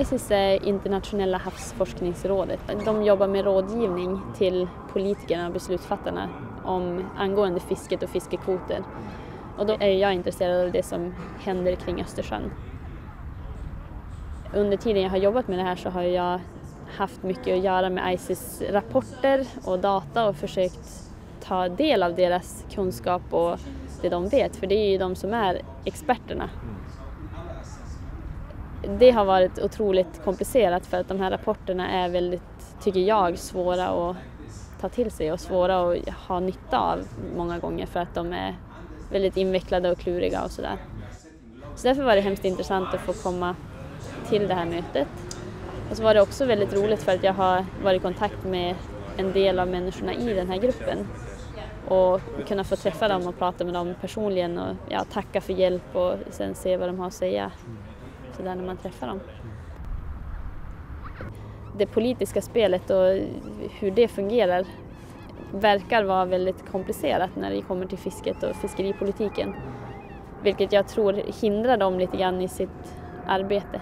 ICES är internationella havsforskningsrådet. De jobbar med rådgivning till politikerna och beslutsfattarna om, angående fisket och fiskekvoter. Och då är jag intresserad av det som händer kring Östersjön. Under tiden jag har jobbat med det här så har jag haft mycket att göra med ICES rapporter och data och försökt ta del av deras kunskap och det de vet, för det är ju de som är experterna. Det har varit otroligt komplicerat för att de här rapporterna är väldigt, tycker jag, svåra att ta till sig och svåra att ha nytta av många gånger för att de är väldigt invecklade och kluriga och sådär. Så därför var det hemskt intressant att få komma till det här mötet. Och så var det också väldigt roligt för att jag har varit i kontakt med en del av människorna i den här gruppen och kunna få träffa dem och prata med dem personligen och ja, tacka för hjälp och sen se vad de har att säga så där när man träffar dem. Det politiska spelet och hur det fungerar verkar vara väldigt komplicerat när det kommer till fisket och fiskeripolitiken. Vilket jag tror hindrar dem lite grann i sitt arbete.